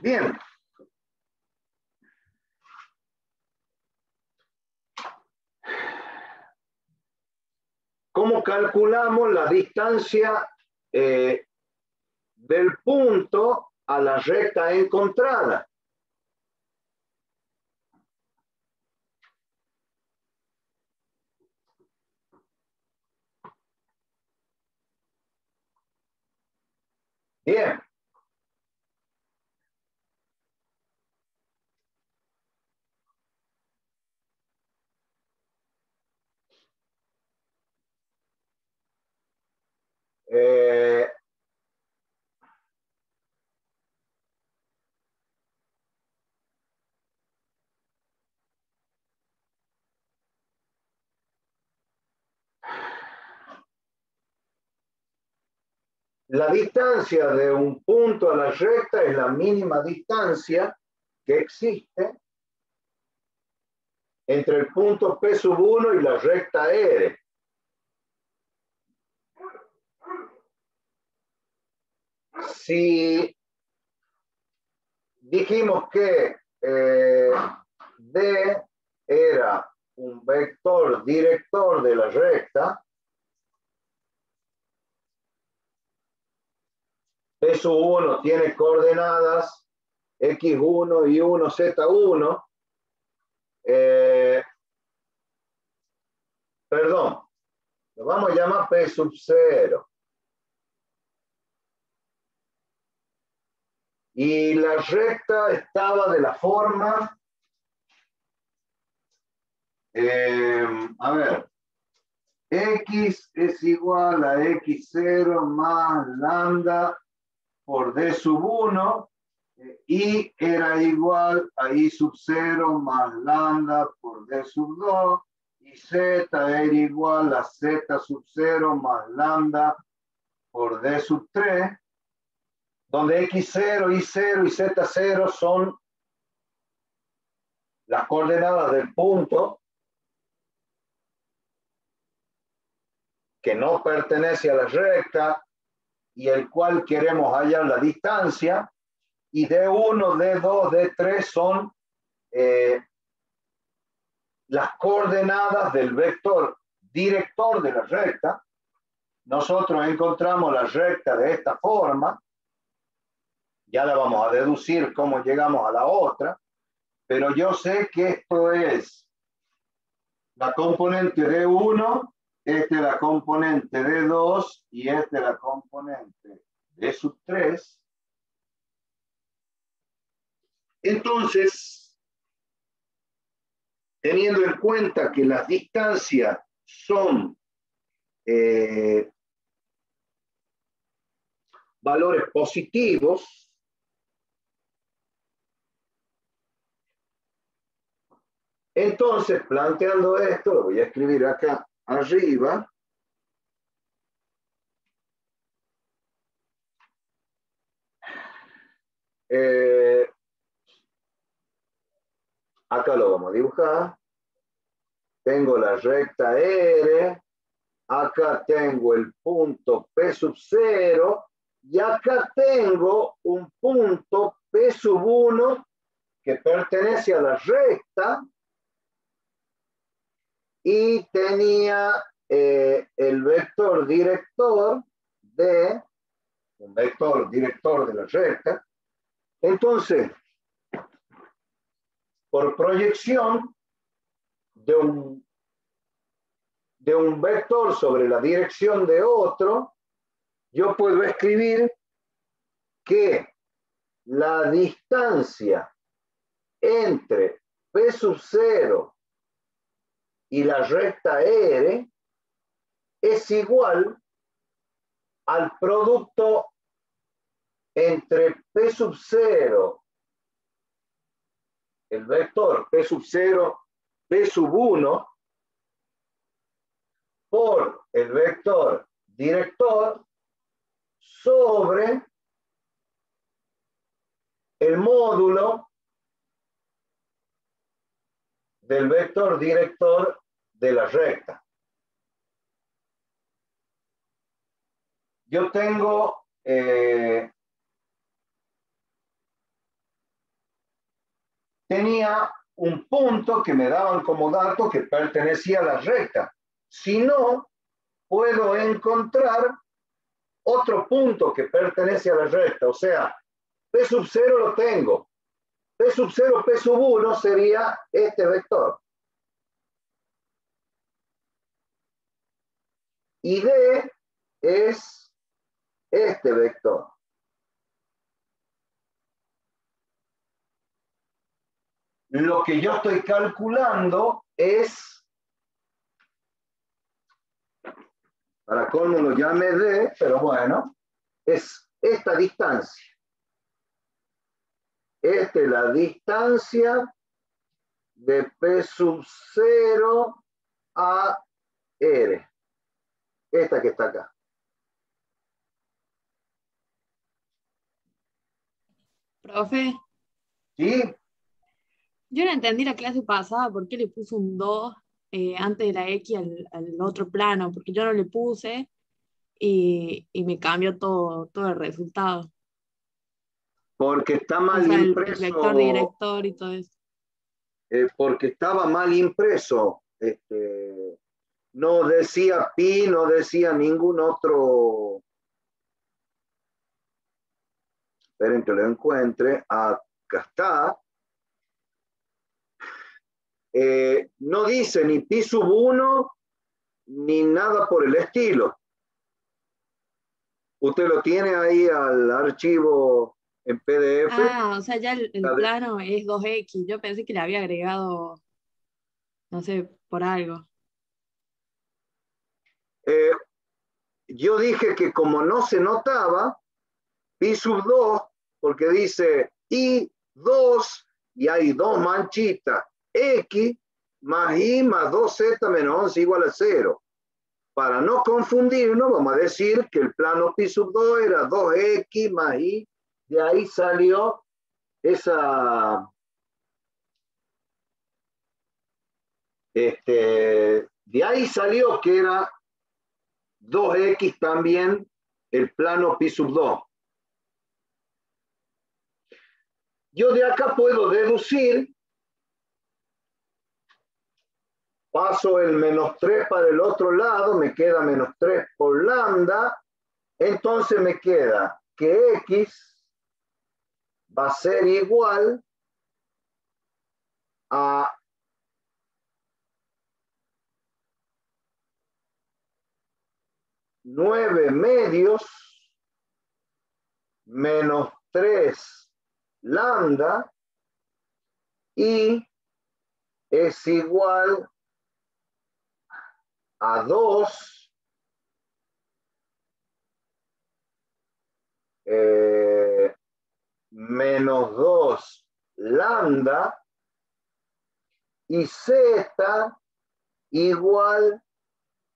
Bien. ¿Cómo calculamos la distancia eh, del punto a la recta encontrada? Bien. Eh, la distancia de un punto a la recta es la mínima distancia que existe entre el punto P sub 1 y la recta R. Si dijimos que eh, D era un vector director de la recta, P 1 tiene coordenadas X1 y 1, Z1. Eh, perdón, lo vamos a llamar P sub 0. Y la recta estaba de la forma, eh, a ver, x es igual a x0 más lambda por d sub 1, y era igual a i sub 0 más lambda por d sub 2, y z era igual a z sub 0 más lambda por d sub 3, donde x0, y0 y z0 son las coordenadas del punto que no pertenece a la recta y el cual queremos hallar la distancia, y D1, D2, D3 son eh, las coordenadas del vector director de la recta. Nosotros encontramos la recta de esta forma, ya la vamos a deducir cómo llegamos a la otra, pero yo sé que esto es la componente D1 esta es la componente de 2 y esta es la componente de sub 3. Entonces, teniendo en cuenta que las distancias son eh, valores positivos, entonces planteando esto, lo voy a escribir acá arriba. Eh, acá lo vamos a dibujar. Tengo la recta R. Acá tengo el punto P sub 0 y acá tengo un punto P sub 1 que pertenece a la recta y tenía eh, el vector director de un vector director de la recta. Entonces, por proyección de un, de un vector sobre la dirección de otro, yo puedo escribir que la distancia entre P sub 0 y la recta R es igual al producto entre P sub 0, el vector P sub 0, P sub 1, por el vector director sobre el módulo del vector director de la recta. Yo tengo eh, tenía un punto que me daban como dato que pertenecía a la recta. Si no, puedo encontrar otro punto que pertenece a la recta. O sea, P sub 0 lo tengo. P sub 0, P sub 1 sería este vector. Y D es este vector. Lo que yo estoy calculando es, para cómo lo llame D, pero bueno, es esta distancia. Esta es la distancia de P sub 0 a R. Esta que está acá. Profe. ¿Sí? Yo no entendí la clase pasada por qué le puso un 2 eh, antes de la X al, otro plano, porque yo no le puse y, me cambió todo, todo el resultado. Porque está mal impreso. El director y todo eso. Eh, porque estaba mal impreso. Este, no decía pi, no decía ningún otro. Esperen que lo encuentre. Acá está. Eh, no dice ni pi sub 1 ni nada por el estilo. Usted lo tiene ahí al archivo en PDF. Ah, o sea, ya el, plano es 2X. Yo pensé que le había agregado, no sé, por algo. Eh, yo dije que como no se notaba, pi sub 2, porque dice i 2 y hay dos manchitas x más y más 2z menos 11 igual a 0. Para no confundirnos, vamos a decir que el plano pi sub 2 era 2x más y, de ahí salió esa, este, de ahí salió que era 2x también el plano pi sub 2. Yo de acá puedo deducir paso el menos 3 para el otro lado, me queda menos 3 por lambda, entonces me queda que x va a ser igual a nueve medios menos 3 lambda y es igual a 2 eh, menos 2 lambda y z igual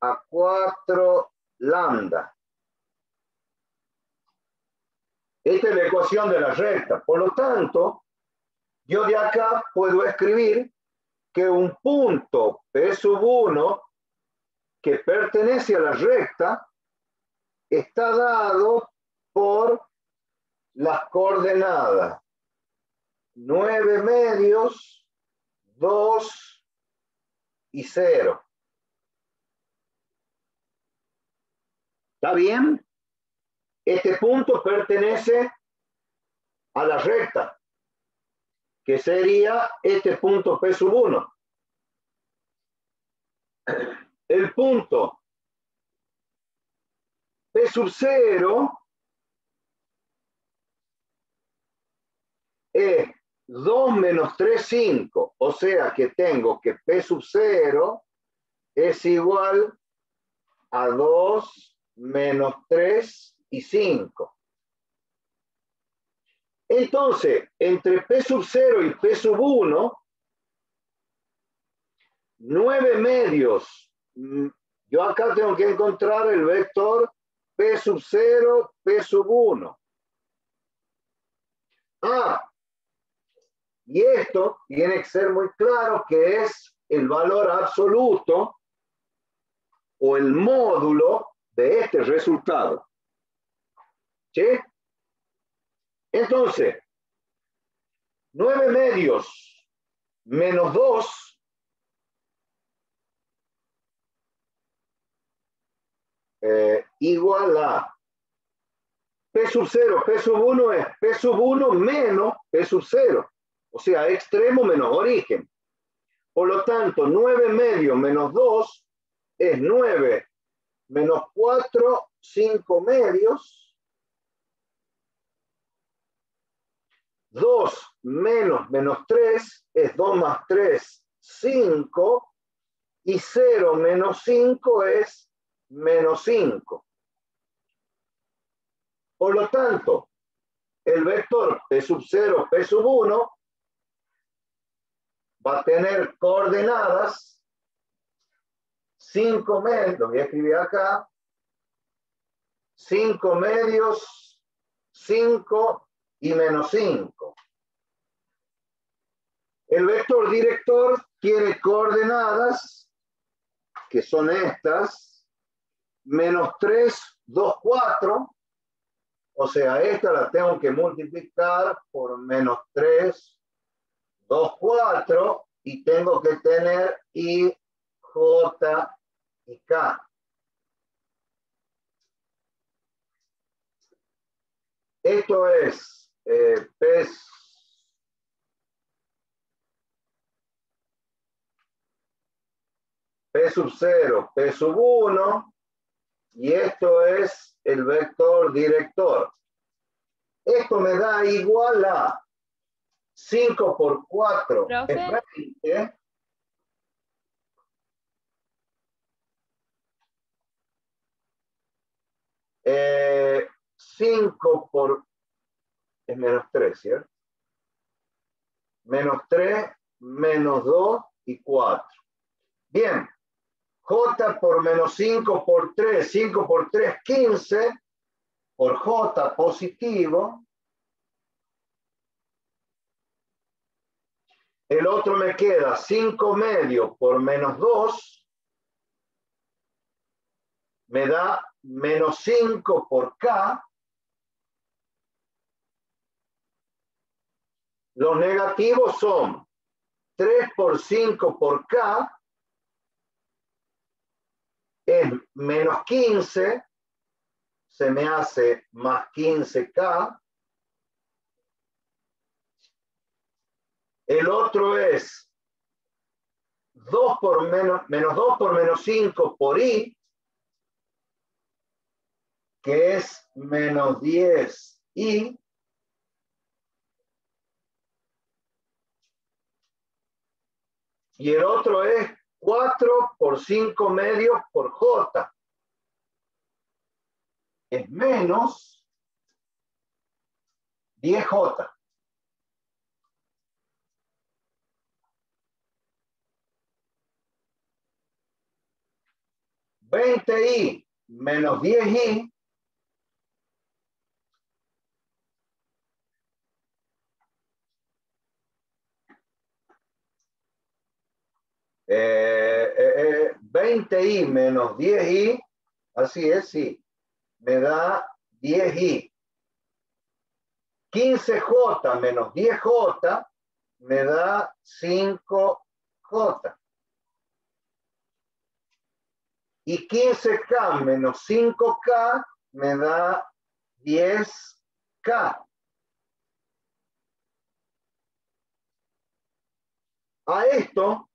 a 4 lambda. Esta es la ecuación de la recta. Por lo tanto, yo de acá puedo escribir que un punto P sub 1 que pertenece a la recta está dado por las coordenadas 9 medios, 2 y 0. ¿Está bien? Este punto pertenece a la recta, que sería este punto P sub 1 el punto P sub 0 es 2 menos 3, 5. O sea que tengo que P sub 0 es igual a 2 menos 3 y 5. Entonces, entre P sub 0 y P sub 1, 9 medios Mm, yo acá tengo que encontrar el vector P sub 0, P sub 1. Ah, y esto tiene que ser muy claro que es el valor absoluto o el módulo de este resultado. ¿Sí? Entonces, 9 medios menos 2 eh, igual a P sub 0, P sub 1 es P sub 1 menos P sub 0, o sea, extremo menos origen. Por lo tanto, 9 medio menos 2 es 9 menos 4, 5 medios. 2 menos menos 3 es 2 más 3, 5. Y 0 menos 5 es menos 5. Por lo tanto, el vector P sub 0, P sub 1 va a tener coordenadas 5 medios, lo voy a escribir acá, 5 medios, 5 y menos 5. El vector director tiene coordenadas, que son estas, menos 3, 2, 4, o sea, esta la tengo que multiplicar por menos 3, 2, 4 y tengo que tener I, J y K. Esto es eh, P, sub 0, P sub 1 y esto es el vector director. Esto me da igual a 5 por 4 es 20. Eh, 5 por es menos 3, ¿cierto? Menos 3, menos 2 y 4. Bien, J por menos 5 por 3, 5 por 3, 15, por J positivo. El otro me queda 5 medio por menos 2, me da menos 5 por K. Los negativos son 3 por 5 por K, es menos 15, se me hace más 15K. El otro es 2 por menos, menos 2 por menos 5 por I, que es menos 10 I. Y el otro es 4 por 5 medios por J. Es menos 10J. Veinte I menos 10 I eh, 20i eh, menos 10i, así es, sí, me da 10i. 15j menos 10j me da 5j. Y 15k menos 5k me da 10k. A esto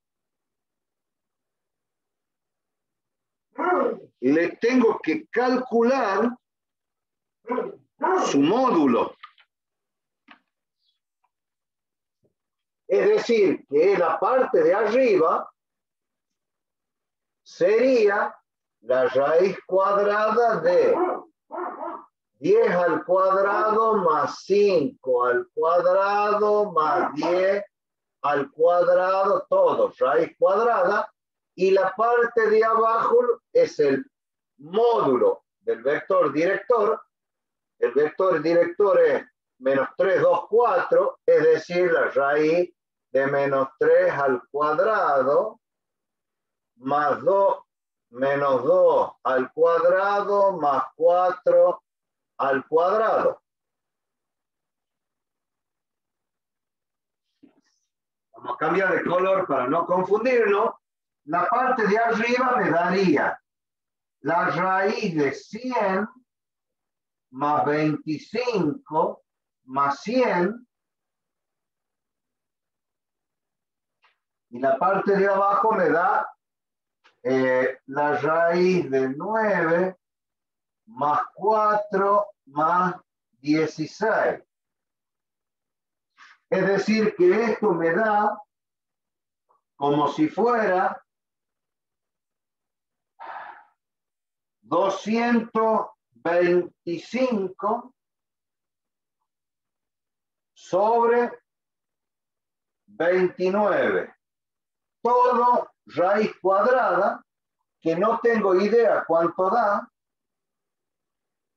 le tengo que calcular su módulo. Es decir, que la parte de arriba sería la raíz cuadrada de 10 al cuadrado más 5 al cuadrado más 10 al cuadrado, todo, raíz cuadrada, y la parte de abajo es el módulo del vector director. El vector director es menos 3, 2, 4, es decir, la raíz de menos 3 al cuadrado más 2, menos 2 al cuadrado más 4 al cuadrado. Vamos a cambiar de color para no confundirnos. La parte de arriba me daría la raíz de 100 más 25 más 100 y la parte de abajo me da eh, la raíz de 9 más 4 más 16. Es decir, que esto me da como si fuera 225 sobre 29. Todo raíz cuadrada, que no tengo idea cuánto da,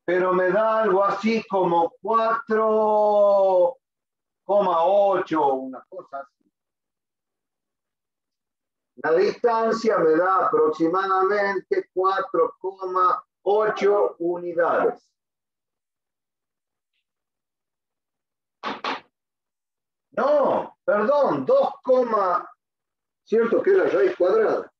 pero me da algo así como 4,8, una cosa así. La distancia me da aproximadamente 4,8 unidades. No, perdón, 2, ¿cierto que es la raíz cuadrada?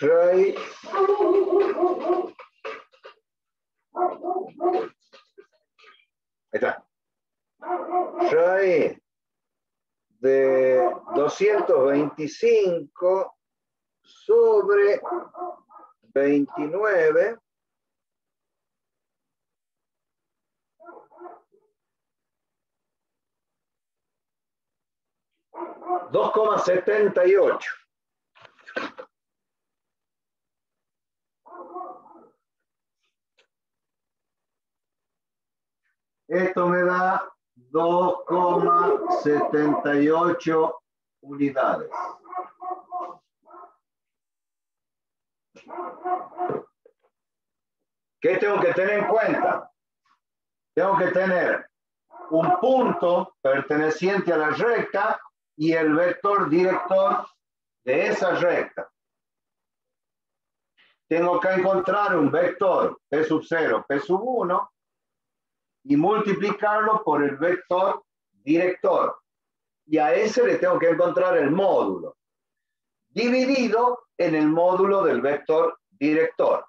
Raíz Ahí está. Raíz de 225 sobre 29 2,78. Esto me da 2,78 unidades. ¿Qué tengo que tener en cuenta? Tengo que tener un punto perteneciente a la recta y el vector director de esa recta. Tengo que encontrar un vector P sub 0, P sub 1 y multiplicarlo por el vector director. Y a ese le tengo que encontrar el módulo, dividido en el módulo del vector director.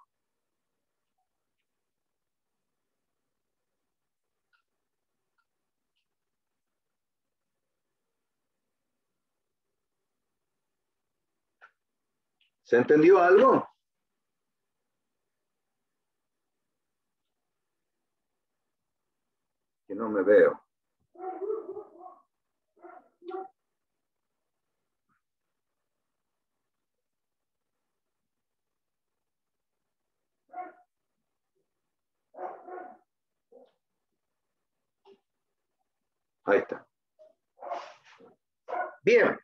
¿Se entendió algo? No me veo. Ahí está. Bien.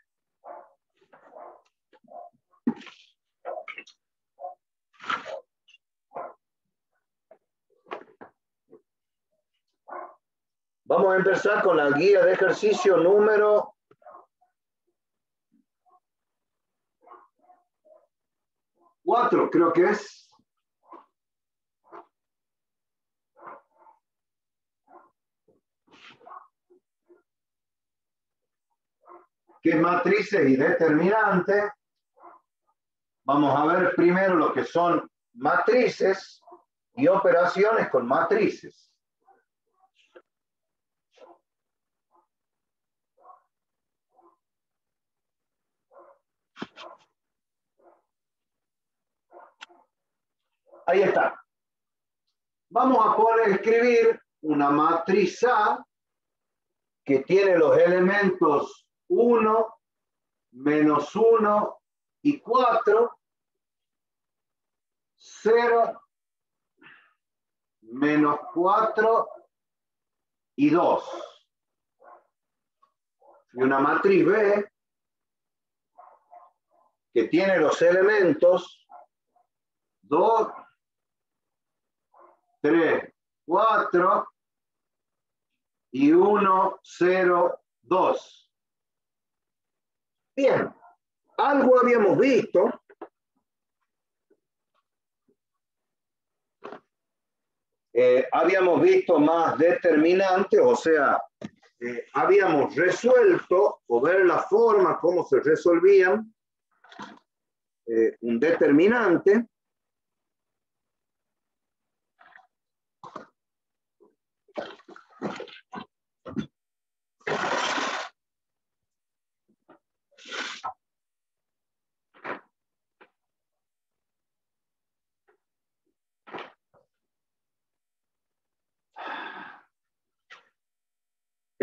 Vamos a empezar con la guía de ejercicio número cuatro, creo que es. ¿Qué matrices y determinantes? Vamos a ver primero lo que son matrices y operaciones con matrices. Ahí está. Vamos a poder escribir una matriz A que tiene los elementos 1, menos 1 y 4, 0, menos 4 y 2. Y una matriz B que tiene los elementos 2, 3, 4 y 1, 0, 2. Bien, algo habíamos visto. Eh, habíamos visto más determinantes, o sea, eh, habíamos resuelto o ver la forma cómo se resolvían eh, un determinante.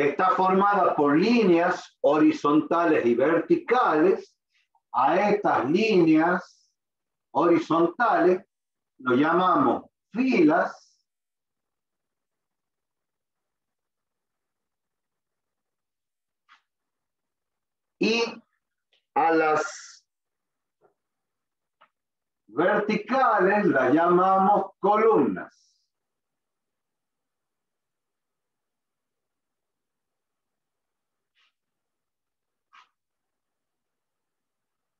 Está formada por líneas horizontales y verticales. A estas líneas horizontales lo llamamos filas. Y a las verticales las llamamos columnas.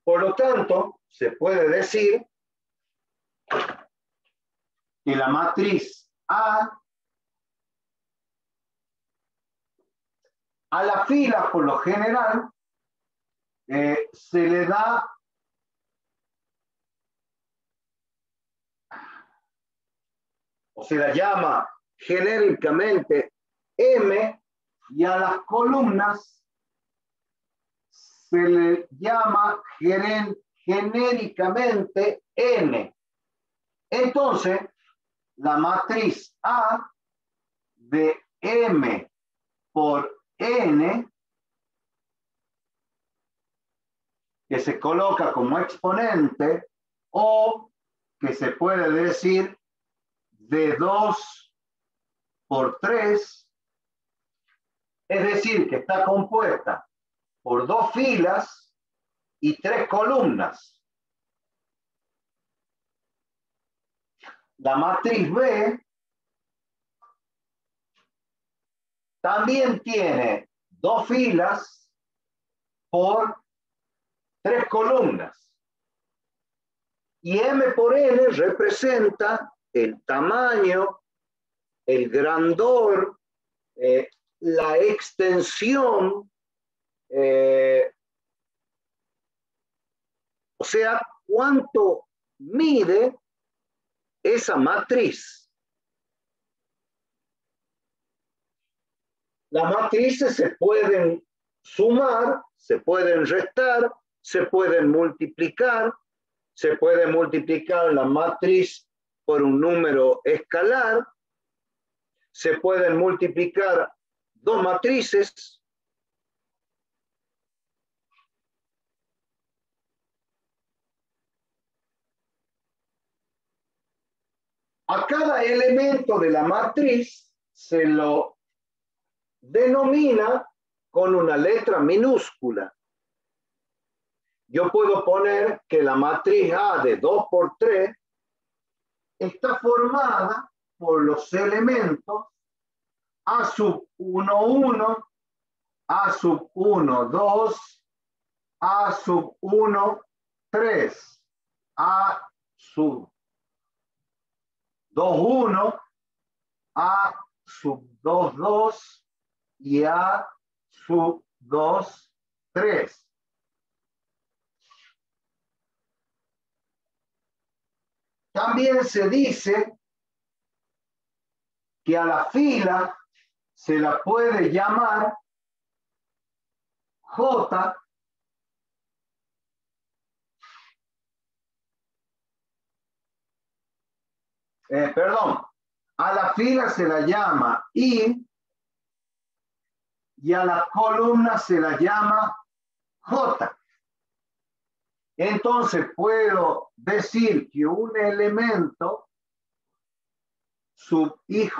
Por lo tanto, se puede decir que la matriz A a la fila, por lo general, eh, se le da o se la llama genéricamente M y a las columnas se le llama genéricamente N. Entonces, la matriz A de M por N, que se coloca como exponente, o que se puede decir de 2 por 3, es decir, que está compuesta por dos filas y tres columnas. La matriz B también tiene dos filas por tres columnas. Y M por N representa el tamaño, el grandor, eh, la extensión eh, o sea, cuánto mide esa matriz. Las matrices se pueden sumar, se pueden restar, se pueden multiplicar, se puede multiplicar la matriz por un número escalar, se pueden multiplicar dos matrices A cada elemento de la matriz se lo denomina con una letra minúscula. Yo puedo poner que la matriz A de 2 por 3 está formada por los elementos A sub 1, 1, A sub 1, 2, A sub 1, 3, A sub 2, A sub 2, 2 y A sub 2, 3. También se dice que a la fila se la puede llamar J Eh, perdón, a la fila se la llama I y a la columna se la llama J. Entonces puedo decir que un elemento sub IJ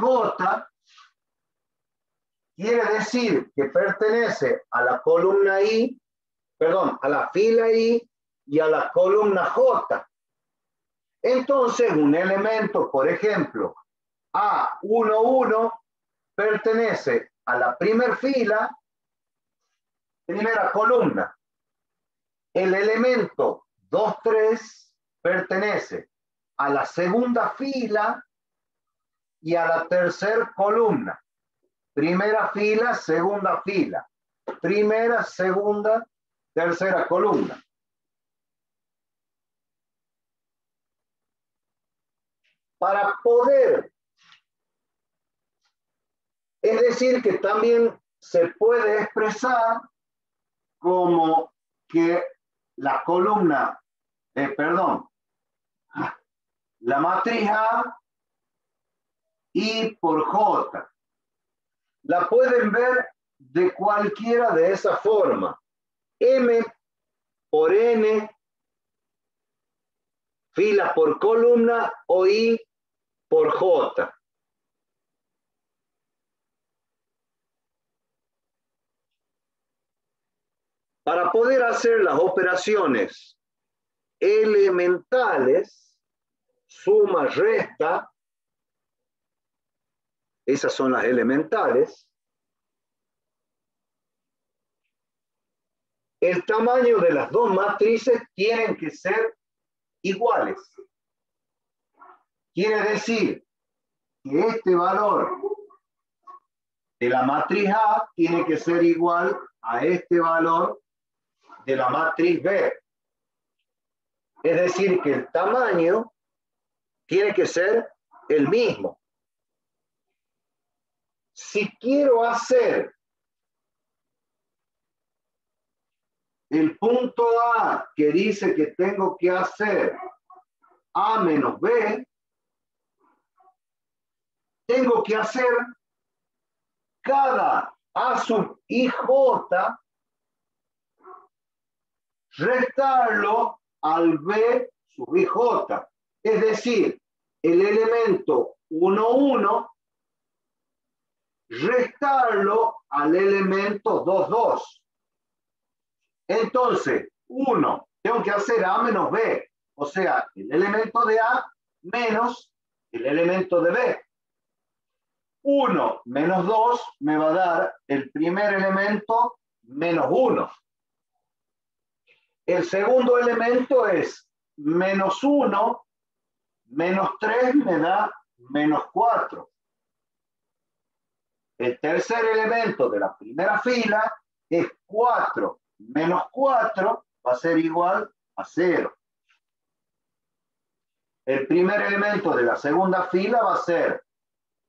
quiere decir que pertenece a la columna I, perdón, a la fila I y a la columna J. Entonces, un elemento, por ejemplo, A11 pertenece a la primera fila, primera columna. El elemento 2, 3 pertenece a la segunda fila y a la tercera columna. Primera fila, segunda fila. Primera, segunda, tercera columna. Para poder, es decir, que también se puede expresar como que la columna, eh, perdón, la matriz A y por J. La pueden ver de cualquiera de esa forma. M por N, fila por columna o I por J. Para poder hacer las operaciones elementales, suma, resta, esas son las elementales, el tamaño de las dos matrices tienen que ser iguales. Quiere decir que este valor de la matriz A tiene que ser igual a este valor de la matriz B. Es decir, que el tamaño tiene que ser el mismo. Si quiero hacer el punto A que dice que tengo que hacer A menos B, tengo que hacer cada A sub IJ restarlo al B sub IJ. Es decir, el elemento 1, 1, restarlo al elemento 2, 2. Entonces, 1, tengo que hacer A menos B, o sea, el elemento de A menos el elemento de B. 1 menos 2 me va a dar el primer elemento menos 1. El segundo elemento es menos 1, menos 3 me da menos 4. El tercer elemento de la primera fila es 4 menos 4 va a ser igual a 0. El primer elemento de la segunda fila va a ser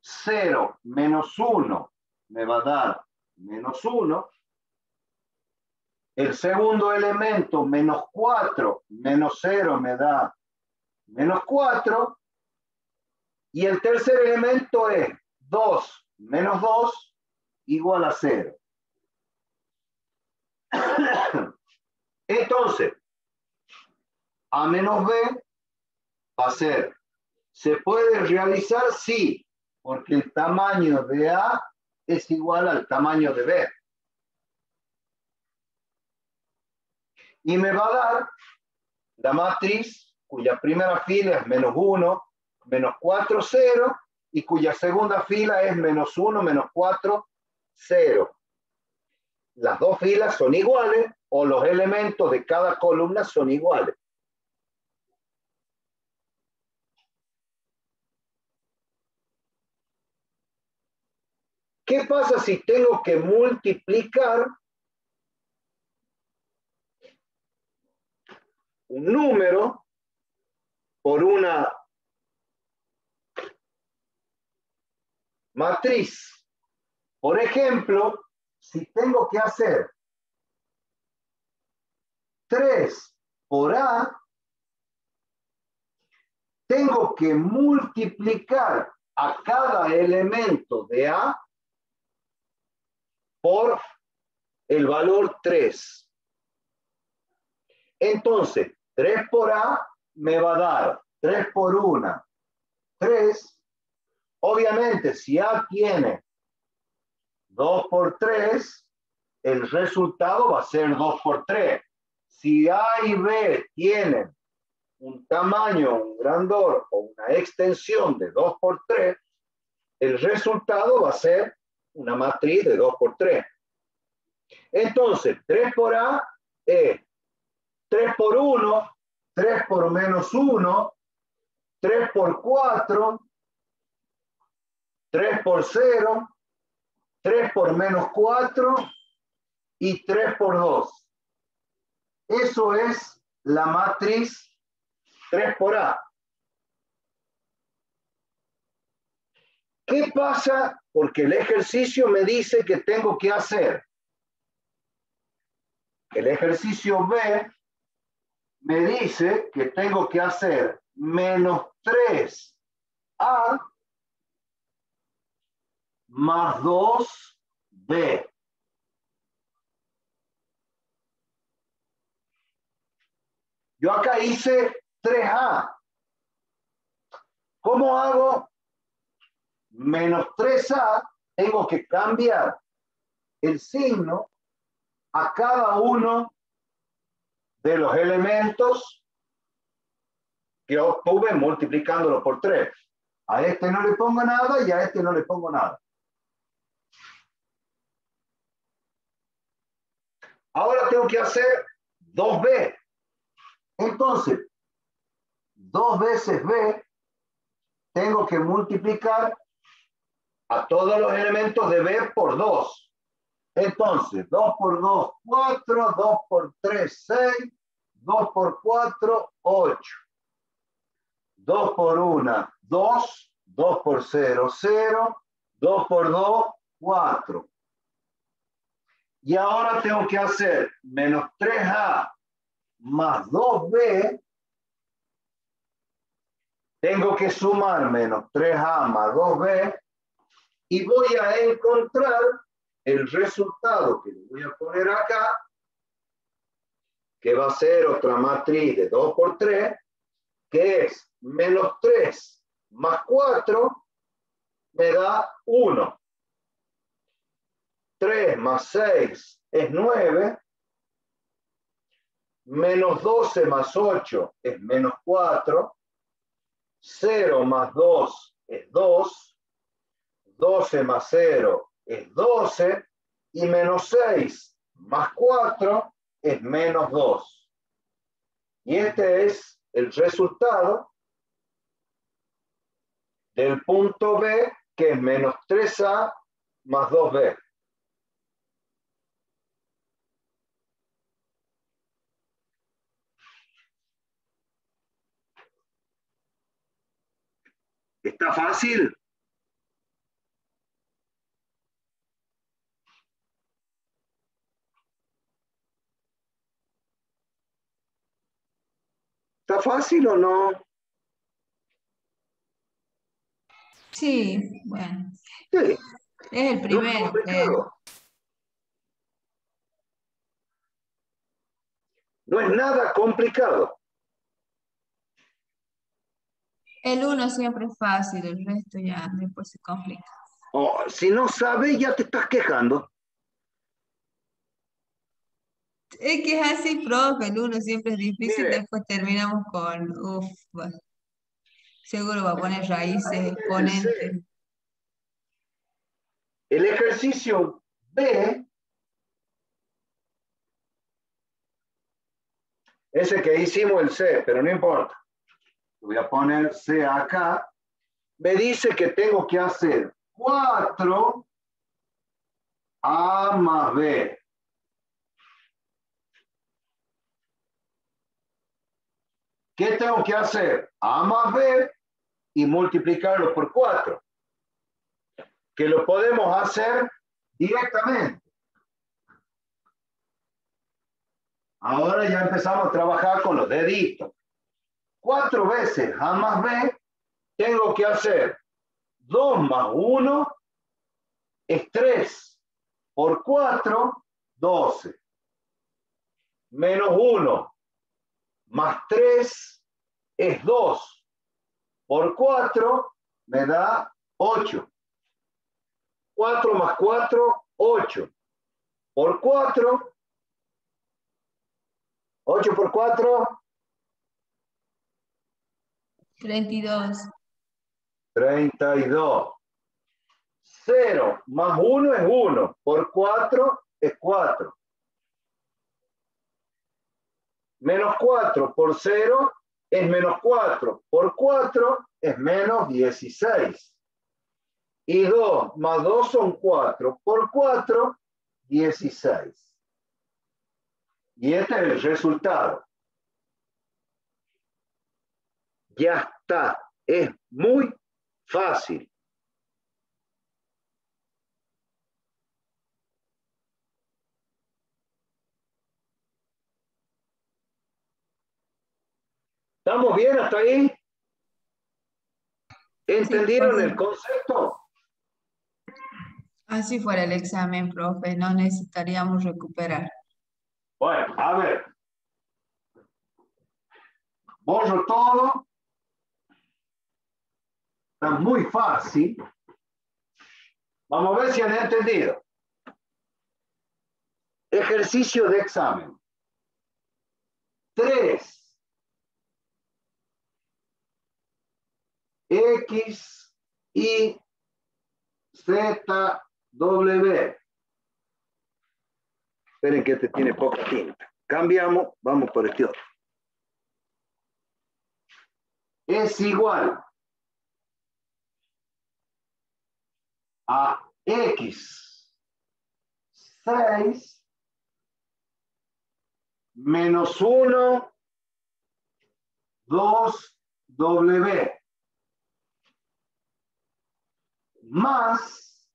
0 menos 1 me va a dar menos 1. El segundo elemento, menos 4, menos 0 me da menos 4. Y el tercer elemento es 2 menos 2 igual a 0. Entonces, A menos B va a ser, ¿se puede realizar? Sí, porque el tamaño de A es igual al tamaño de B. Y me va a dar la matriz cuya primera fila es menos 1, menos 4, 0, y cuya segunda fila es menos 1, menos 4, 0. Las dos filas son iguales o los elementos de cada columna son iguales. ¿Qué pasa si tengo que multiplicar un número por una matriz? Por ejemplo, si tengo que hacer 3 por A, tengo que multiplicar a cada elemento de A por el valor 3. Entonces, 3 por A me va a dar 3 por 1, 3. Obviamente, si A tiene 2 por 3, el resultado va a ser 2 por 3. Si A y B tienen un tamaño, un grandor o una extensión de 2 por 3, el resultado va a ser una matriz de 2 por 3. Entonces, 3 por A es 3 por 1, 3 por menos 1, 3 por 4, 3 por 0, 3 por menos 4 y 3 por 2. Eso es la matriz 3 por A. ¿Qué pasa? Porque el ejercicio me dice que tengo que hacer. El ejercicio B me dice que tengo que hacer menos 3A más 2B. Yo acá hice 3A. ¿Cómo hago menos 3A? Tengo que cambiar el signo a cada uno de los elementos que obtuve multiplicándolo por 3. A este no le pongo nada y a este no le pongo nada. Ahora tengo que hacer 2b. Entonces, 2 veces b, tengo que multiplicar a todos los elementos de b por 2. Entonces, 2 por 2, 4, 2 por 3, 6, 2 por 4, 8. 2 por 1, 2, 2 por 0, 0, 2 por 2, 4. Y ahora tengo que hacer menos 3A más 2B. Tengo que sumar menos 3A más 2B. Y voy a encontrar el resultado que le voy a poner acá, que va a ser otra matriz de 2 por 3, que es menos 3 más 4, me da 1. 3 más 6 es 9, menos 12 más 8 es menos 4, 0 más 2 es 2, 12 más 0 es 12 y menos 6 más 4 es menos 2. Y este es el resultado del punto B, que es menos 3A más 2B. ¿Está fácil? ¿Está fácil o no? Sí, bueno. Es el primero. No, es nada complicado. El uno siempre es fácil, el resto ya después se complica. Oh, si no sabes, ya te estás quejando. Es que es así, profe, el uno siempre es difícil, después terminamos con, uff, seguro va a poner raíces, exponentes. El ejercicio B, ese que hicimos el C, pero no importa. Voy a poner C acá. Me dice que tengo que hacer 4 A más B. ¿Qué tengo que hacer? A más B y multiplicarlo por 4. Que lo podemos hacer directamente. Ahora ya empezamos a trabajar con los deditos. Cuatro veces A más B, tengo que hacer 2 más 1 es 3 por 4, 12. Menos 1 más 3 es 2. Por 4 me da 8. 4 más 4, 8. Por 4, 8 por 4. 32. 32. 0 más 1 es 1, por 4 es 4. Menos 4 por 0 es menos 4, por 4 es menos 16. Y 2 más 2 son 4, por 4, 16. Y este es el resultado. Ya está, es muy fácil. ¿Estamos bien hasta ahí? ¿Entendieron el concepto? Así fuera el examen, profe, no necesitaríamos recuperar. Bueno, a ver. Borro todo. Está muy fácil. Vamos a ver si han entendido. Ejercicio de examen. Tres X, Y, Z, W. Esperen que este tiene poca tinta. Cambiamos, vamos por este otro. Es igual a X 6 menos 1 2 W. más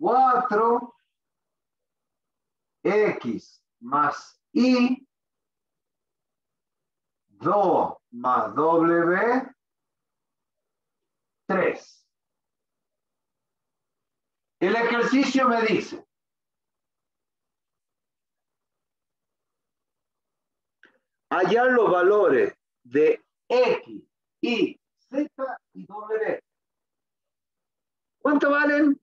4 x más y 2 más w 3. El ejercicio me dice hallar los valores de x y Z y W. ¿Cuánto valen?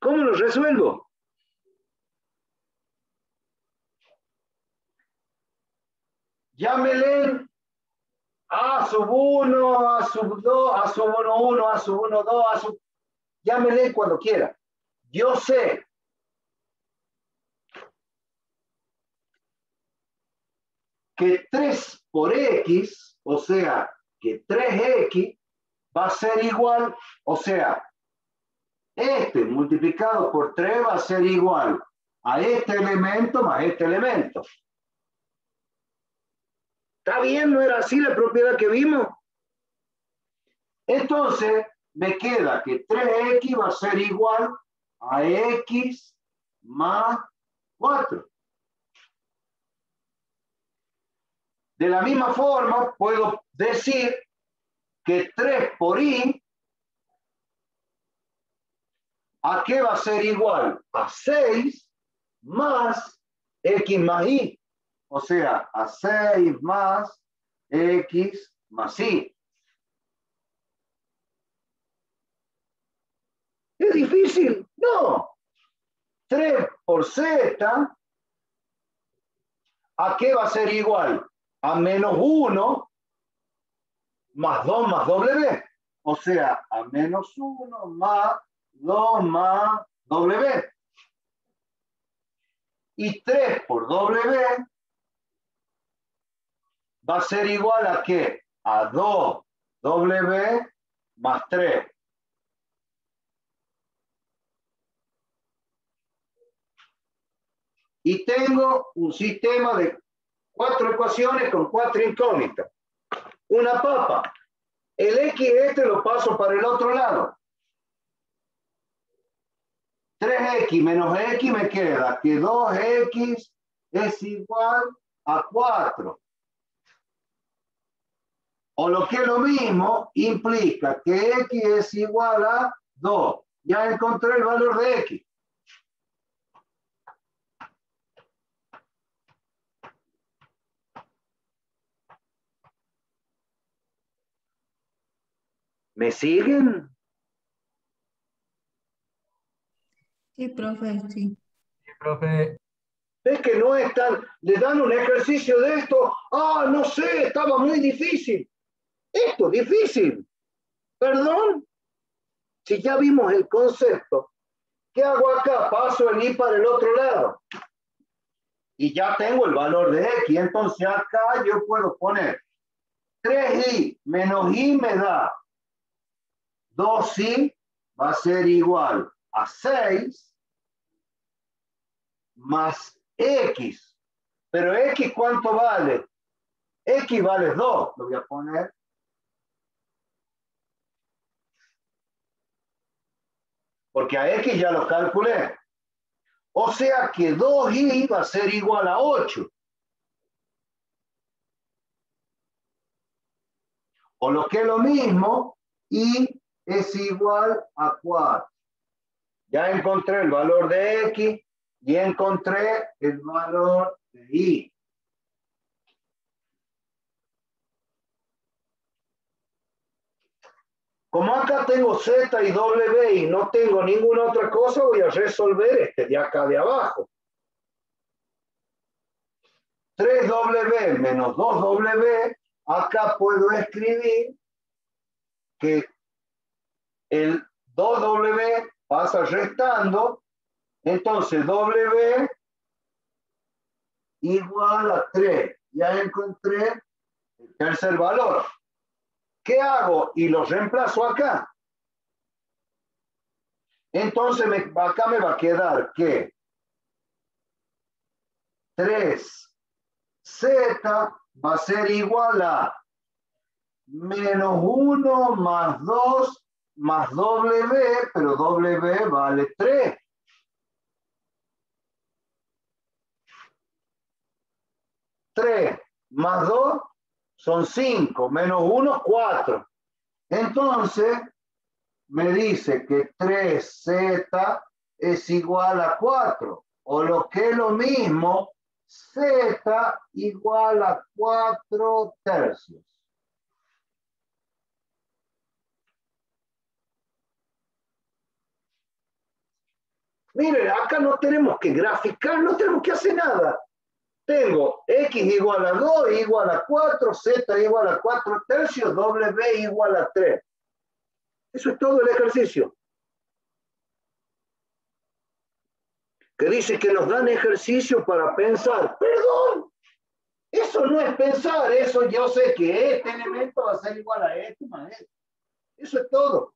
¿Cómo los resuelvo? Leen A sub 1, A sub 2, A sub 1, 1, A sub 1, 2, A sub... Leen cuando quiera. Yo sé que 3 por x, o sea, que 3x va a ser igual, o sea, este multiplicado por 3 va a ser igual a este elemento más este elemento. ¿Está bien? ¿No era así la propiedad que vimos? Entonces, me queda que 3x va a ser igual a x más 4. De la misma forma, puedo decir que 3 por i, ¿a qué va a ser igual? A 6 más x más y. O sea, a 6 más x más y. ¿Es difícil? No. 3 por z, ¿a qué va a ser igual? A menos 1 más 2 más W. O sea, a menos 1 más 2 más W. Y 3 por W va a ser igual a qué? A 2W más 3. Y tengo un sistema de Cuatro ecuaciones con cuatro incógnitas. Una papa. El X este lo paso para el otro lado. 3X menos X me queda que 2X es igual a 4. O lo que es lo mismo, implica que X es igual a 2. Ya encontré el valor de X. ¿Me siguen? Sí, profe, sí. Profe, ¿Ves que no están, le dan un ejercicio de esto? Ah, no sé, estaba muy difícil. Esto, difícil. Perdón. Si ya vimos el concepto, ¿qué hago acá? Paso el i para el otro lado. Y ya tengo el valor de x. Entonces acá yo puedo poner 3i menos i me da 2i va a ser igual a 6 más X. Pero X, ¿cuánto vale? X vale 2. Lo voy a poner. Porque a X ya lo calculé. O sea que 2i va a ser igual a 8. O lo que es lo mismo, i es igual a 4. Ya encontré el valor de x y encontré el valor de i. Como acá tengo z y w y no tengo ninguna otra cosa, voy a resolver este de acá de abajo. 3w menos 2w, acá puedo escribir que el 2w pasa restando entonces, W igual a 3. Ya encontré el tercer valor. ¿Qué hago? Y lo reemplazo acá. Entonces, acá me va a quedar que 3Z va a ser igual a menos 1 más 2 más W, pero W vale 3. 3 más 2 son 5, menos 1, 4. Entonces, me dice que 3z es igual a 4, o lo que es lo mismo, z igual a 4 tercios. Mire, acá no tenemos que graficar, no tenemos que hacer nada tengo x igual a 2 igual a 4, z igual a 4 tercios, w igual a 3. Eso es todo el ejercicio. Que dice que nos dan ejercicio para pensar. Perdón, eso no es pensar, eso yo sé que este elemento va a ser igual a este más este. Eso es todo.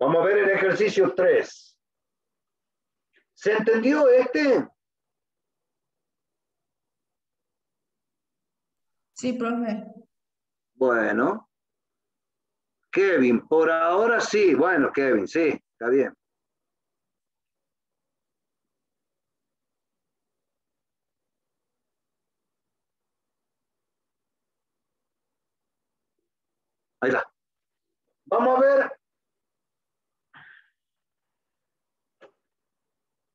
Vamos a ver el ejercicio 3. ¿Se entendió este? Sí, profe. Bueno. Kevin, por ahora sí. Bueno, Kevin, sí, está bien. Ahí está. Vamos a ver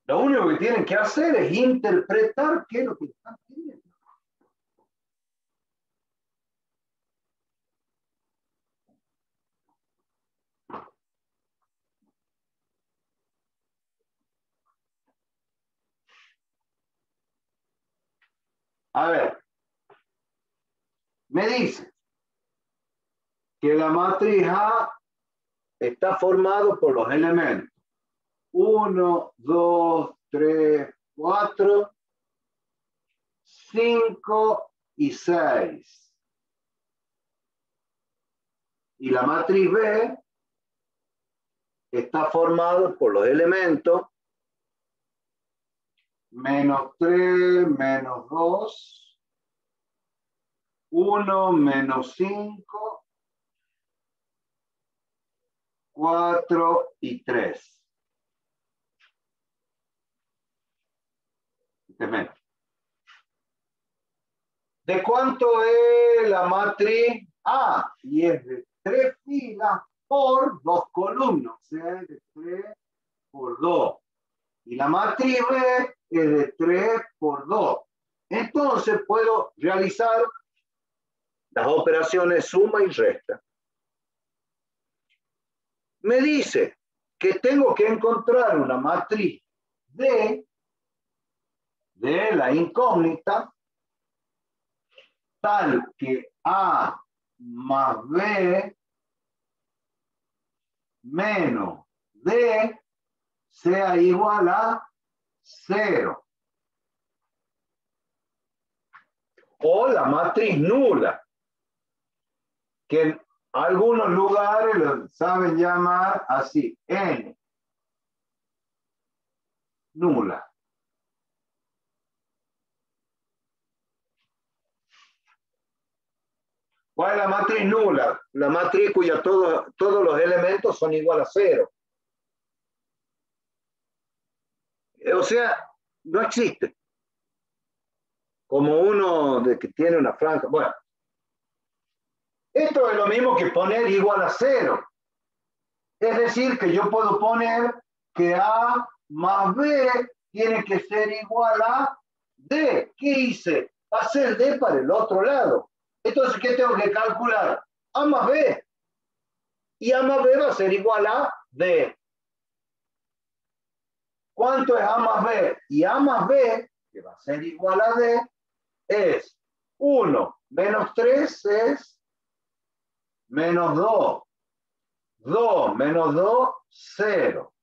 Lo único que tienen que hacer es interpretar qué es lo que están pidiendo. A ver, me dice que la matriz A está formado por los elementos 1, 2, 3, 4, 5 y 6. Y la matriz B está formada por los elementos menos 3, menos 2, 1, menos 5, 4 y 3. ¿De cuánto es la matriz A? Y es de tres filas por dos columnas, o sea, es de 3 por 2. Y la matriz B es de 3 por 2. entonces puedo realizar las operaciones suma y resta. Me dice que tengo que encontrar una matriz de, de la incógnita tal que A más B menos D sea igual a cero. O la matriz nula, que en algunos lugares lo saben llamar así, N. Nula. ¿Cuál es la matriz nula? La matriz cuya todos los elementos son igual a cero. O sea, no existe. Como uno de que tiene una franja. Bueno, esto es lo mismo que poner igual a cero. Es decir, que yo puedo poner que A más B tiene que ser igual a D. ¿Qué hice? Ser D para el otro lado. Entonces, ¿qué tengo que calcular? A más B. Y A más B va a ser igual a D. ¿Cuánto es A más B? Y A más B, que va a ser igual a D, es 1 menos 3 es menos 2. 2 menos 2, 0.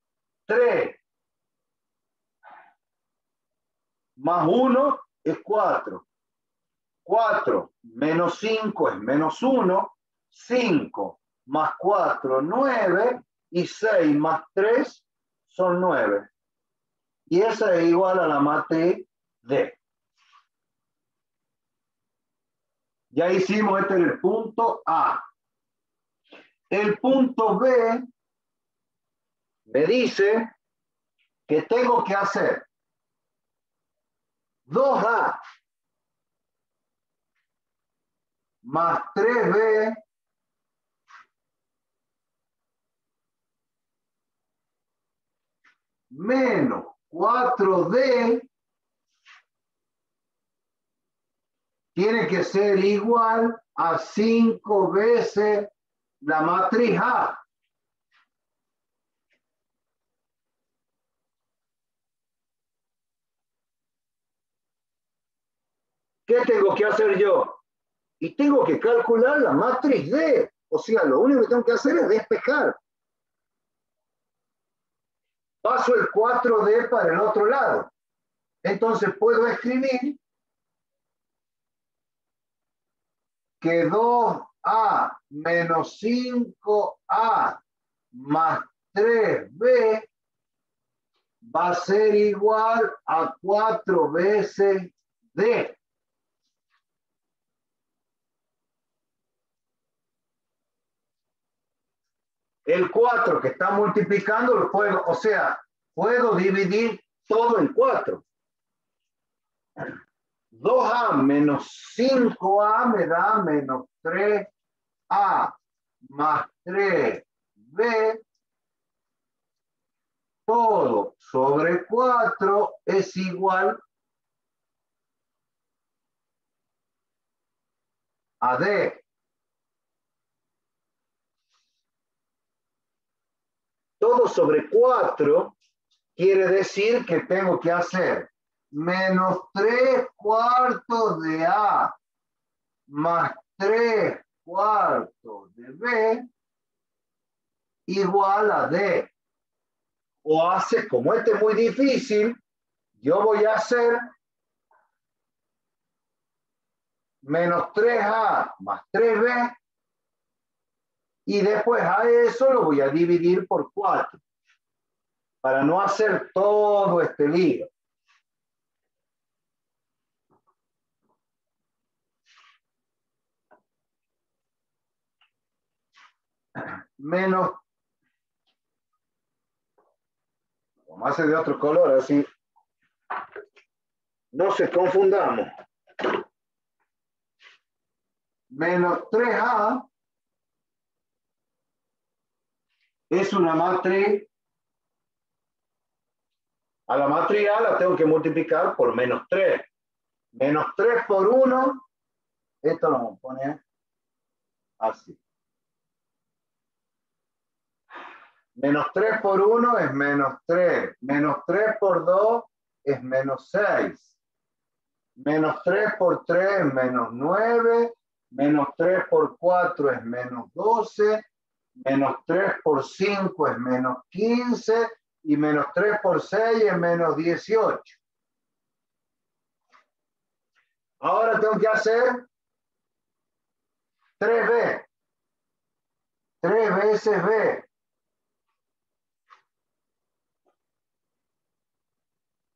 3 más 1 es 4. 4 menos 5 es menos 1. 5 más 4, 9. Y 6 más 3 son 9 y esa es igual a la matriz D. Ya hicimos este el punto A. El punto B me dice que tengo que hacer 2A más 3B menos 4D tiene que ser igual a 5 veces la matriz A. ¿Qué tengo que hacer yo? Y tengo que calcular la matriz D. O sea, lo único que tengo que hacer es despejar paso el 4D para el otro lado. Entonces puedo escribir que 2A menos 5A más 3B va a ser igual a 4 veces D. el 4 que está multiplicando lo puedo, o sea, puedo dividir todo en 4. 2A menos 5A me da menos 3A más 3B. Todo sobre 4 es igual a D. todo sobre 4 quiere decir que tengo que hacer menos 3 cuartos de A más 3 cuartos de B igual a D. O hace, como este es muy difícil, yo voy a hacer menos 3A más 3B y después a eso lo voy a dividir por 4 para no hacer todo este lío. Menos, como hace de otro color, así, no se confundamos. Menos 3A es una matriz. A la matriz A la tengo que multiplicar por menos 3. Menos 3 por 1, esto lo vamos a poner así. Menos 3 por 1 es menos 3. Menos 3 por 2 es menos 6. Menos 3 por 3 es menos 9. Menos 3 por 4 es menos 12. Menos 3 por 5 es menos 15. Y menos 3 por 6 es menos 18. Ahora tengo que hacer 3B. 3 veces B.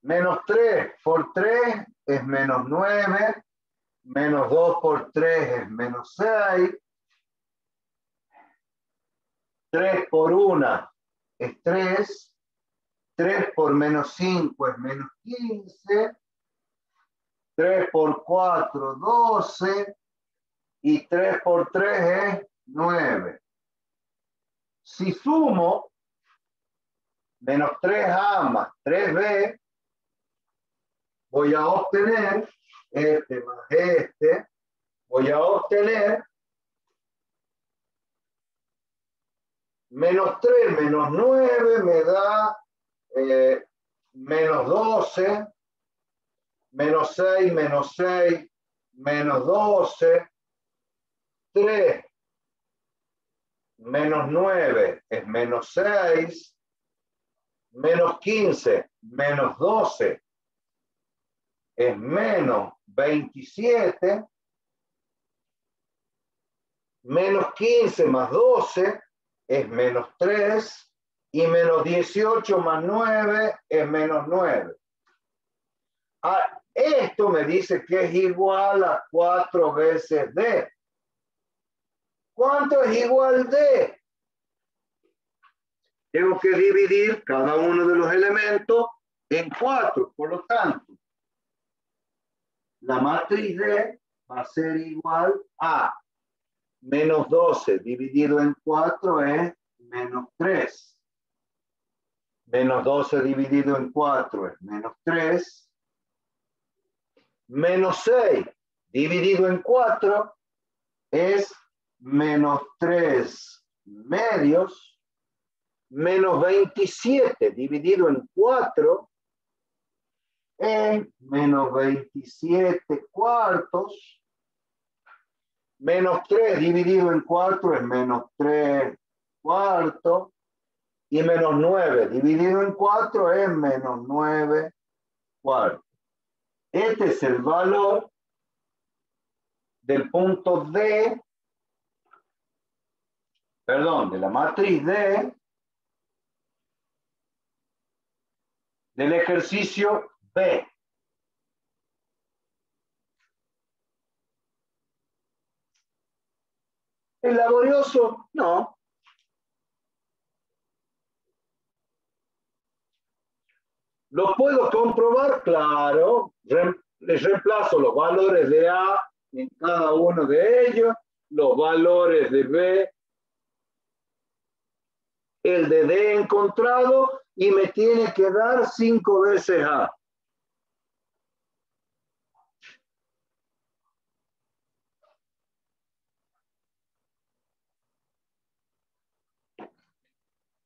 Menos 3 por 3 es menos 9. Menos 2 por 3 es menos 6. 3 por 1 es 3. 3 por menos 5 es menos 15. 3 por 4, 12. Y 3 por 3 es 9. Si sumo menos 3A más 3B, voy a obtener este más este, voy a obtener menos 3 menos 9 me da eh, menos 12, menos 6 menos 6, menos 12, 3 menos 9 es menos 6, menos 15 menos 12 es menos 27, menos 15 más 12 es menos 3 y menos 18 más 9 es menos 9. Ah, esto me dice que es igual a 4 veces D. ¿Cuánto es igual D? Tengo que dividir cada uno de los elementos en 4, por lo tanto, la matriz D va a ser igual a menos 12 dividido en 4 es menos 3. Menos 12 dividido en 4 es menos 3. Menos 6 dividido en 4 es menos 3 medios. Menos 27 dividido en 4 en menos 27 cuartos. Menos 3 dividido en 4 es menos 3 cuartos. Y menos 9 dividido en 4 es menos 9 cuartos. Este es el valor del punto D, perdón, de la matriz D del ejercicio B. ¿Es laborioso? No. ¿Lo puedo comprobar? Claro. Les reemplazo los valores de A en cada uno de ellos, los valores de B, el de D encontrado y me tiene que dar cinco veces A.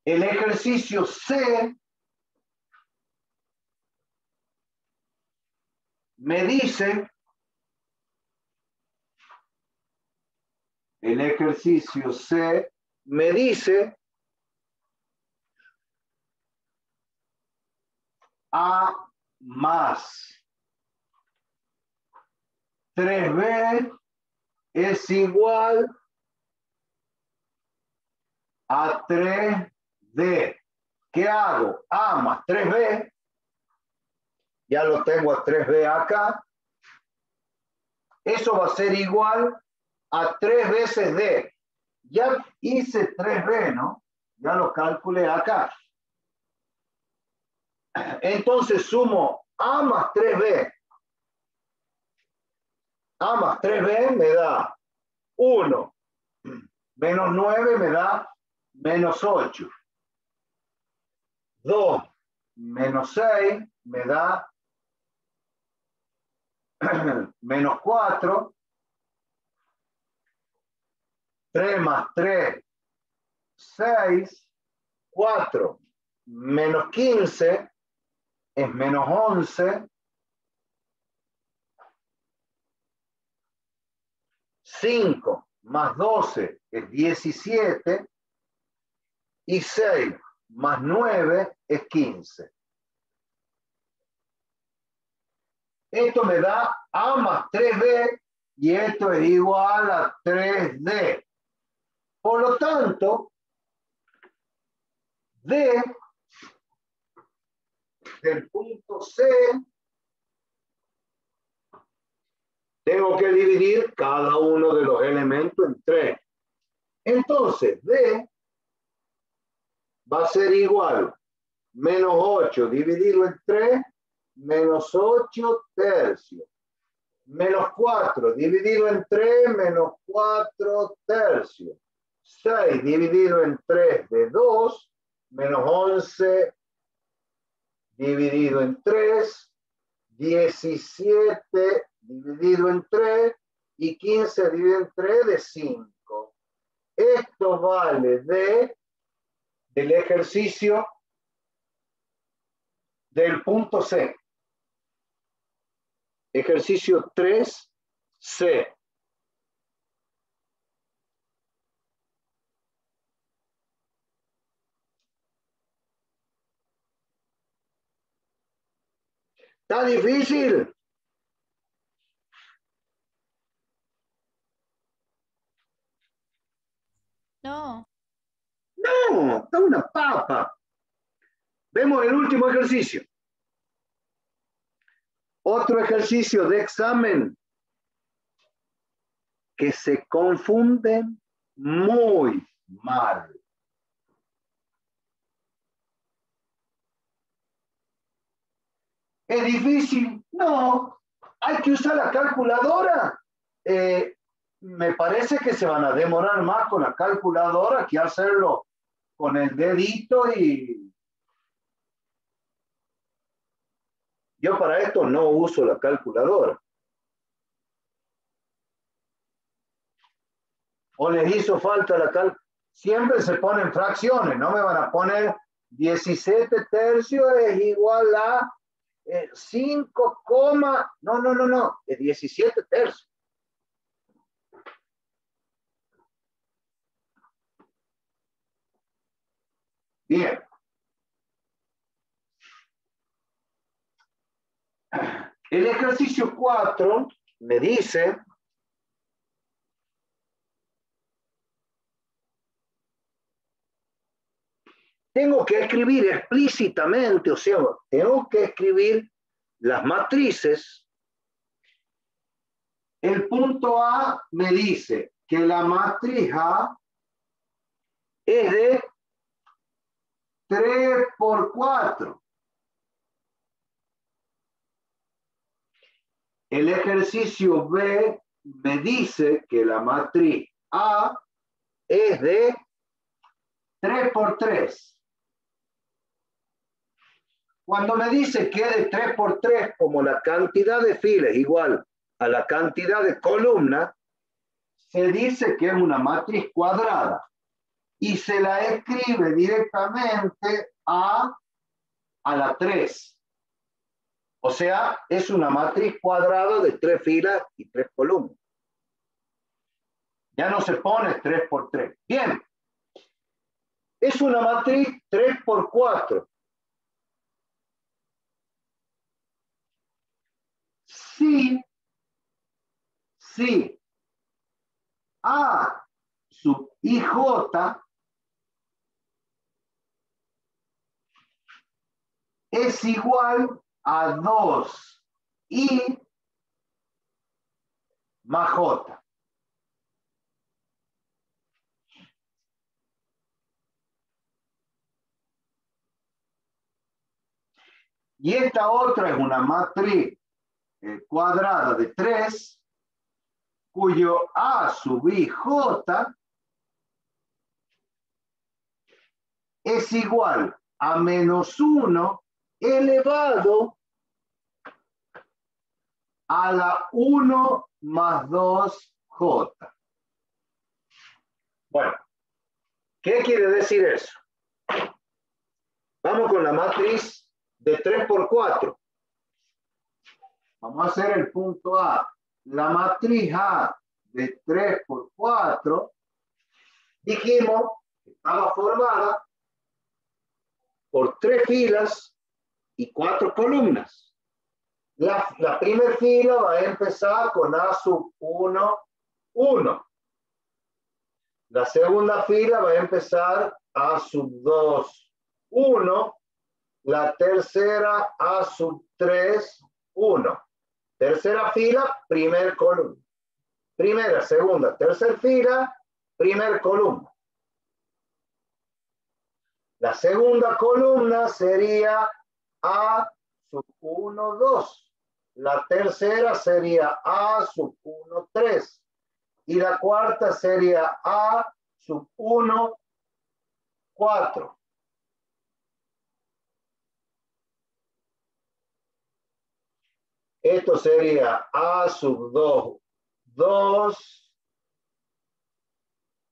El ejercicio C me dice, el ejercicio C me dice A más 3B es igual a 3 de, ¿qué hago? A más 3B, ya lo tengo a 3B acá, eso va a ser igual a 3 veces D. Ya hice 3B, ¿no? Ya lo calculé acá. Entonces sumo A más 3B. A más 3B me da 1. Menos 9 me da menos 8. 2 menos 6 me da menos 4. 3 más 3, 6. 4 menos 15 es menos 11. 5 más 12 es 17 y 6 más 9 es 15. Esto me da A más 3B y esto es igual a 3D. Por lo tanto, D del punto C tengo que dividir cada uno de los elementos en 3. Entonces, D va a ser igual menos 8 dividido en 3, menos 8 tercios. Menos 4 dividido en 3, menos 4 tercios. 6 dividido en 3 de 2, menos 11 dividido en 3, 17 dividido en 3 y 15 dividido en 3 de 5. Esto vale de del ejercicio del punto C. Ejercicio 3C. ¿Está difícil? No. No, está una papa. Vemos el último ejercicio. Otro ejercicio de examen que se confunden muy mal. ¿Es difícil? No. ¿Hay que usar la calculadora? Eh, me parece que se van a demorar más con la calculadora que hacerlo con el dedito y... Yo para esto no uso la calculadora. O les hizo falta la cal... Siempre se ponen fracciones, no me van a poner 17 tercios es igual a 5, eh, no, no, no, no, es 17 tercios. Bien. El ejercicio 4 me dice tengo que escribir explícitamente, o sea, tengo que escribir las matrices. El punto A me dice que la matriz A es de 3 por 4. El ejercicio B me dice que la matriz A es de 3 por 3. Cuando me dice que de 3 por 3, como la cantidad de filas igual a la cantidad de columnas, se dice que es una matriz cuadrada y se la escribe directamente a, a la 3. O sea, es una matriz cuadrada de tres filas y tres columnas. Ya no se pone 3 por 3. Bien. Es una matriz 3 por 4. Sí, sí, A sub IJ es igual a 2 y más j. Y esta otra es una matriz eh, cuadrada de 3, cuyo A sub i j es igual a menos 1 elevado a la 1 más 2J. Bueno, ¿qué quiere decir eso? Vamos con la matriz de 3 por 4. Vamos a hacer el punto A. La matriz A de 3 por 4, dijimos que estaba formada por tres filas y cuatro columnas. La, la primera fila va a empezar con A sub 1, 1. La segunda fila va a empezar A sub 2, 1. La tercera A sub 3, 1. Tercera fila, primer columna. Primera, segunda, tercera fila, primer columna. La segunda columna sería A sub 1, 2. La tercera sería A sub 1, 3. Y la cuarta sería A sub 1, 4. Esto sería A sub 2, 2,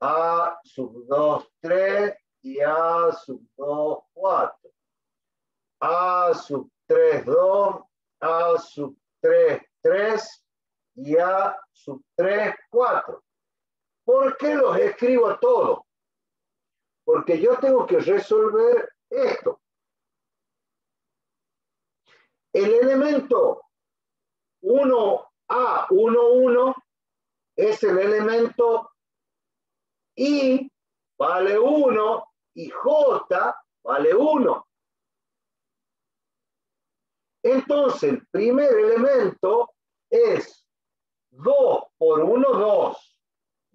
A sub 2, 3 y A sub 2, 4. A sub 3, 2, A sub 3, 3 y A sub 3, 4. ¿Por qué los escribo todos? Porque yo tengo que resolver esto. El elemento 1A, 1, 1 es el elemento I vale 1 y J vale 1. Entonces, el primer elemento es 2 por 1, 2,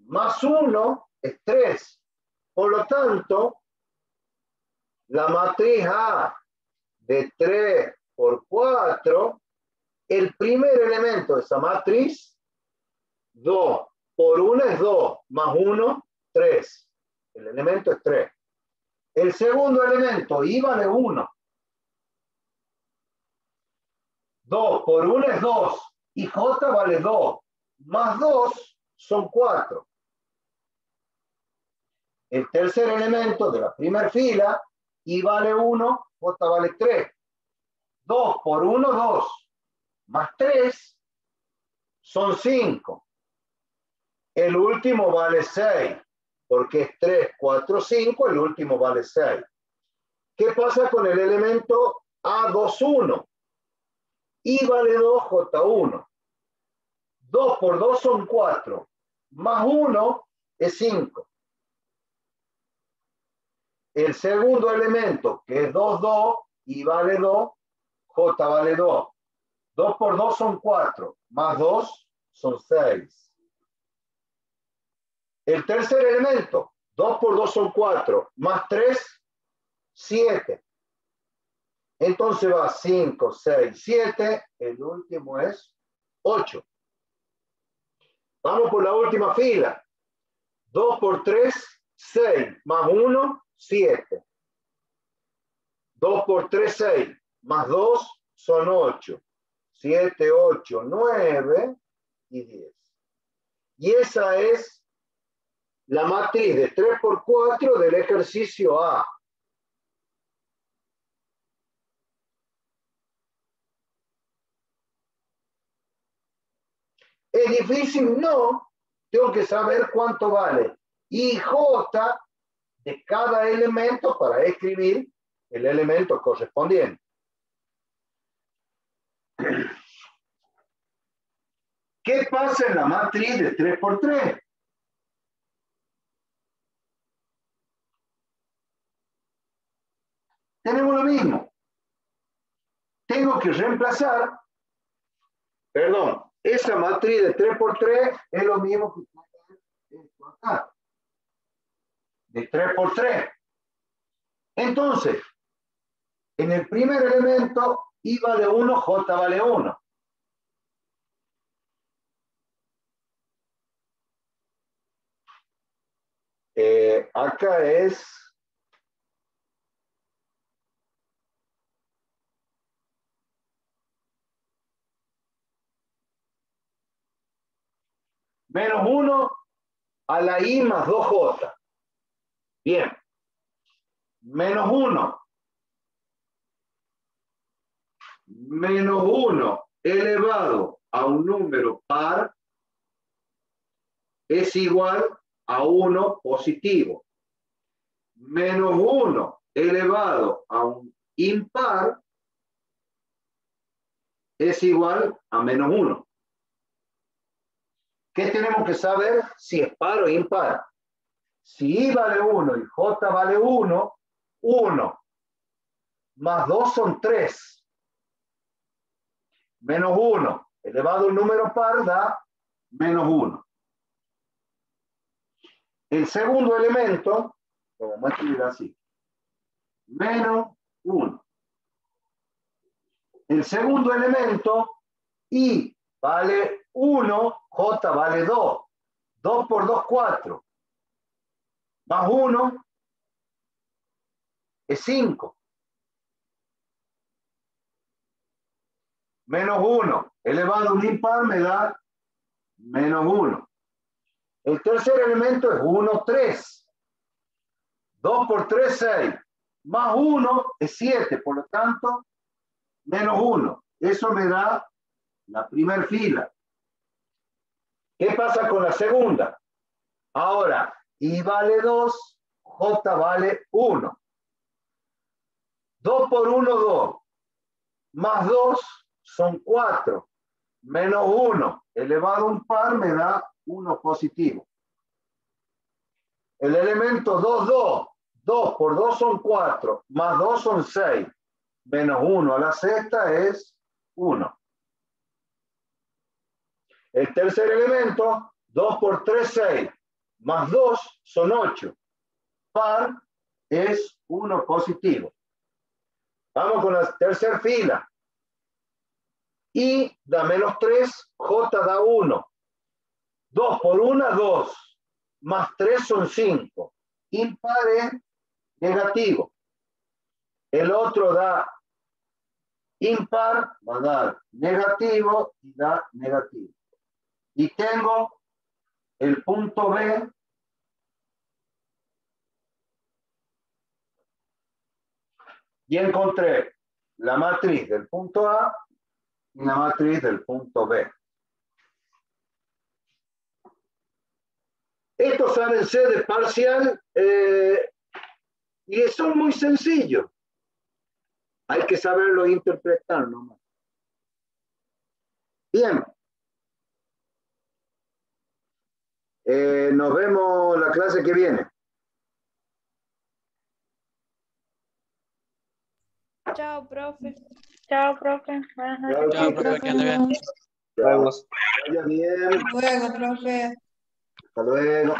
más 1 es 3. Por lo tanto, la matriz A de 3 por 4, el primer elemento de esa matriz, 2 por 1 es 2, más 1, 3. El elemento es 3. El segundo elemento, I vale 1. 2 por 1 es 2 y J vale 2. Más 2 son 4. El tercer elemento de la primera fila, I vale 1, J vale 3. 2 por 1, 2. Más 3 son 5. El último vale 6 porque es 3, 4, 5, el último vale 6. ¿Qué pasa con el elemento A21? I vale 2, J1. 2 por 2 son 4, más 1 es 5. El segundo elemento, que es 2, 2, I vale 2, J vale 2. 2 por 2 son 4, más 2 son 6. El tercer elemento, 2 por 2 son 4, más 3, 7. Entonces va 5, 6, 7, el último es 8. Vamos por la última fila. 2 por 3, 6, más 1, 7. 2 por 3, 6, más 2 son 8. 7, 8, 9 y 10. Y esa es la matriz de 3 por 4 del ejercicio A. ¿Es difícil? No. Tengo que saber cuánto vale IJ de cada elemento para escribir el elemento correspondiente. ¿Qué pasa en la matriz de 3 por 3? tenemos lo mismo. Tengo que reemplazar, perdón, esa matriz de 3 por 3 es lo mismo que esto acá. De 3 por 3. Entonces, en el primer elemento, I vale 1, J vale 1. Eh, acá es Menos 1 a la i más 2j. Bien. Menos 1. Menos 1 elevado a un número par es igual a 1 positivo. Menos 1 elevado a un impar es igual a menos 1. ¿Qué tenemos que saber si es par o impar? Si I vale 1 y J vale 1, 1 más 2 son 3. Menos 1 elevado a un número par da menos 1. El segundo elemento, lo vamos a escribir así, menos 1. El segundo elemento, I vale 1, J vale 2. 2 por 2, 4. Más 1 es 5. Menos 1 elevado a un impar me da menos 1. El tercer elemento es 1, 3. 2 por 3, 6. Más 1 es 7. Por lo tanto, menos 1. Eso me da la primera fila. ¿Qué pasa con la segunda? Ahora, I vale 2, J vale 1. 2 por 1, 2. Más 2 son 4. Menos 1 elevado a un par me da 1 positivo. El elemento 2, 2. 2 por 2 son 4. Más 2 son 6 menos 1 a la sexta es 1. El tercer elemento, 2 por 3, 6, más 2 son 8. Par es 1 positivo. Vamos con la tercera fila. I da menos 3, J da 1. 2 por 1, 2. Más 3 son 5. Impar es negativo. El otro da impar, va a dar negativo y da negativo. Y tengo el punto B y encontré la matriz del punto A y la matriz del punto B. Estos saben ser de parcial eh, y son muy sencillos. Hay que saberlo interpretar nomás. Bien. Eh, nos vemos la clase que viene. Chao, profe. Chao, profe. Buenas noches. Chao, profe, que ande bien. Vaya bien. Hasta luego, profe. Hasta luego.